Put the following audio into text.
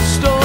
a story.